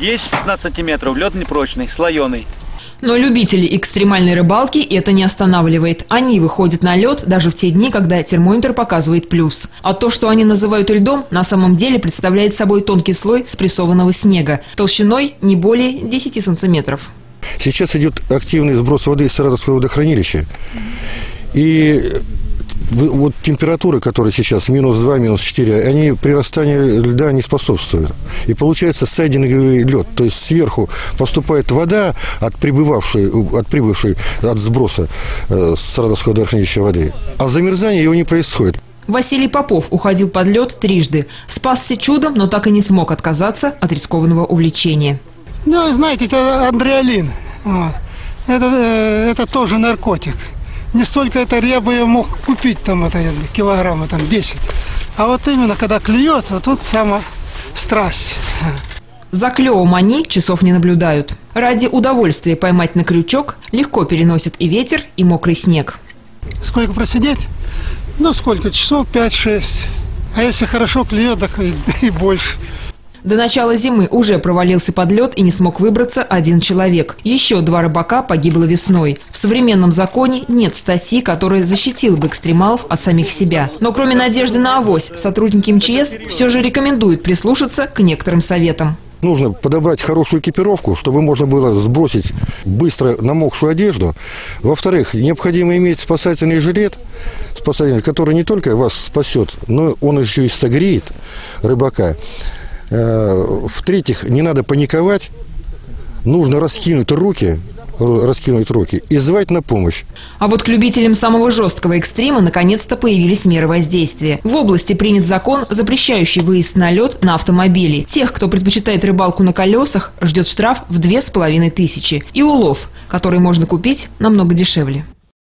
10-15 сантиметров, лед непрочный, слоеный. Но любителей экстремальной рыбалки это не останавливает. Они выходят на лед даже в те дни, когда термометр показывает плюс. А то, что они называют льдом, на самом деле представляет собой тонкий слой спрессованного снега, толщиной не более 10 сантиметров. Сейчас идет активный сброс воды из Саратовского водохранилища. И вы- вот температуры, которые сейчас минус 2, минус 4, они прирастанию льда не способствуют. И получается сайдинговый лед. То есть сверху поступает вода от прибывавшей, от прибывшей от сброса э, с Саратовского водохранилища воды. А замерзание его не происходит. Василий Попов уходил под лед трижды. Спасся чудом, но так и не смог отказаться от рискованного увлечения. Ну, знаете, это адреалин. Вот. Это, э, это тоже наркотик. Не столько это я бы мог купить там это килограмма там 10. А вот именно когда клюет, вот тут сама страсть. За клевом они часов не наблюдают. Ради удовольствия поймать на крючок легко переносят и ветер, и мокрый снег. Сколько просидеть? Ну, сколько? Часов 5-6. А если хорошо клюет, так и, и больше. До начала зимы уже провалился под лед и не смог выбраться один человек. Еще два рыбака погибло весной. В современном законе нет статьи, которая защитила бы экстремалов от самих себя. Но кроме надежды на авось, сотрудники МЧС все же рекомендуют прислушаться к некоторым советам. Нужно подобрать хорошую экипировку, чтобы можно было сбросить быстро намокшую одежду. Во-вторых, необходимо иметь спасательный жилет, спасательный, который не только вас спасет, но он еще и согреет рыбака. Э, В-третьих, не надо паниковать, нужно раскинуть руки, раскинуть руки и звать на помощь. А вот к любителям самого жесткого экстрима наконец-то появились меры воздействия. В области принят закон, запрещающий выезд на лед на автомобиле. Тех, кто предпочитает рыбалку на колесах, ждет штраф в две с половиной тысячи. И улов, который можно купить намного дешевле.